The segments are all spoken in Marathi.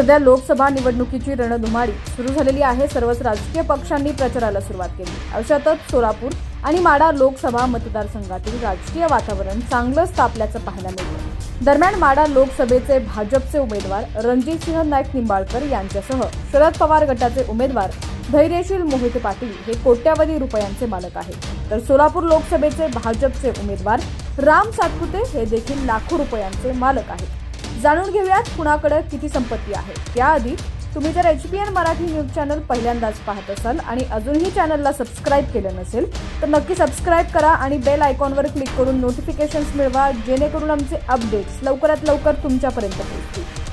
सध्या लोकसभा निवडणुकीची रणधुमाळी सुरू झालेली आहे. सर्वच राजकीय पक्षांनी प्रचाराला सुरुवात केली. अशातच सोलापूर आणि माडा लोकसभा मतदारसंघातील राजकीय वातावरण चांगलंच तापल्याचं पाहायला मिळतं. दरम्यान माडा लोकसभेचे भाजपचे उमेदवार रणजितसिंह नाईक निंबाळकर यांच्यासह शरद पवार गटाचे उमेदवार धैर्यशील मोहिते पाटील हे कोट्यावधी रुपयांचे मालक आहेत. तर सोलापूर लोकसभेचे भाजपचे उमेदवार राम सातपुते हे देखील लाखो रुपयांचे मालक आहेत. जाणून घेऊयात कुणाकडे किती संपत्ती आहे. त्याआधी तुम्ही जर H P N Marathi news channel पहिल्यांदाच पाहत असाल आणि अजूनही चॅनलला सबस्क्राईब केलं नसेल तर नक्की सबस्क्राईब करा आणि बेल आयकॉनवर क्लिक करून नोटिफिकेशन्स मिळवा जेणेकरून आमचे अपडेट्स लवकरात लवकर तुमच्यापर्यंत पोहोचतील.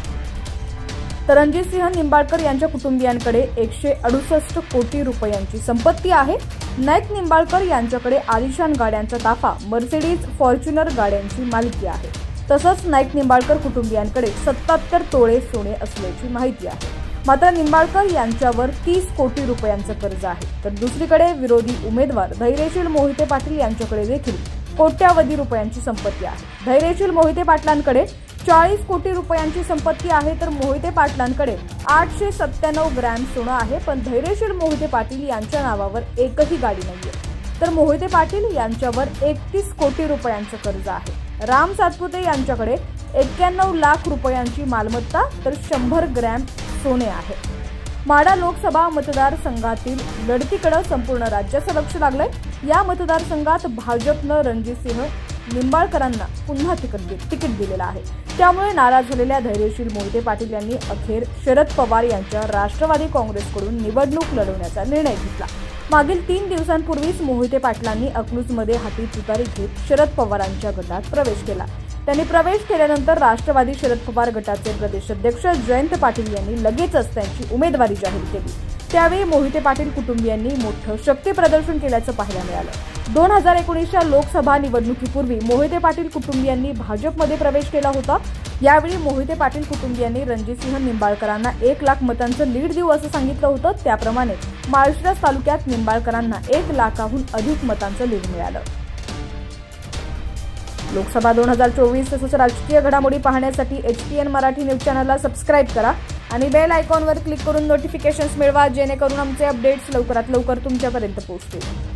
तर रणजितसिंह निंबाळकर यांच्या कुटुंबियांकडे एकशे अडुसष्ट कोटी रुपयांची संपत्ती आहे. नाईक निंबाळकर यांच्याकडे आलिशान गाड्यांचा ताफा मर्सिडीज फॉर्च्युनर गाड्यांची मालकी आहे. तसंच नाईक निंबाळकर कुटुंबियांकडे सत्ताहत्तर तोळे सोने असल्याची माहिती आहे. मात्र निंबाळकर यांच्यावर तीस कोटी रुपयांचं कर्ज आहे. तर दुसरीकडे विरोधी उमेदवार धैर्यशील मोहिते पाटील यांच्याकडे देखील कोट्यावधी रुपयांची संपत्ती आहे. धैर्यशील मोहिते पाटलांकडे चाळीस कोटी रुपयांची संपत्ती आहे तर मोहिते पाटलांकडे आठशे सत्त्याण्णव ग्रॅम सोनं आहे पण धैर्यशील मोहिते पाटील यांच्या नावावर एकही गाडी नाहीये. तर मोहिते पाटील यांच्यावर एकतीस कोटी रुपयांचं कर्ज आहे. राम सातपुते यांच्याकडे एक्क्याण्णव लाख रुपयांची मालमत्ता तर शंभर ग्रॅम सोने आहे. माडा लोकसभा मतदारसंघातील लढतीकडे संपूर्ण राज्याचं लक्ष लागलंय. या मतदारसंघात भाजपनं रणजितसिंह निंबाळकरांना पुन्हा तिकीट तिकीट दिलेलं आहे. त्यामुळे नाराज झालेल्या धैर्यशील मोहिते पाटील यांनी अखेर शरद पवार यांच्या राष्ट्रवादी काँग्रेसकडून निवडणूक लढवण्याचा निर्णय घेतला. मागील तीन दिवसांपूर्वीच मोहिते पाटलांनी अकलूजमध्ये हाती तुतारी घेत शरद पवारांच्या गटात प्रवेश केला. त्यांनी प्रवेश केल्यानंतर राष्ट्रवादी शरद पवार गटाचे प्रदेशाध्यक्ष जयंत पाटील यांनी लगेचच त्यांची उमेदवारी जाहीर केली. त्यावेळी मोहिते पाटील कुटुंबियांनी मोठं शक्ती प्रदर्शन केल्याचं पाहायला मिळालं. दोन हजार एकोणीसच्या लोकसभा निवडणुकीपूर्वी मोहिते पाटील कुटुंबियांनी भाजपमध्ये प्रवेश केला होता. यावेळी मोहिते पाटील कुटुंबियांनी रणजितसिंह निंबाळकरांना एक लाख मतांचं लीड देऊ असं सांगितलं होतं. त्याप्रमाणे माळशिरस तालुक्यात निंबाळकरांना एक लाखाहून अधिक मतांचं लीड मिळालं. लोकसभा दोन हजार चोवीस तसंच राजकीय घडामोडी पाहण्यासाठी H P N Marathi news चॅनलला सबस्क्राईब करा आणि बेल आयकॉनवर क्लिक करून नोटिफिकेशन्स मिळवा जेणेकरून आमचे अपडेट्स लवकरात लवकर तुमच्यापर्यंत पोहोचतील.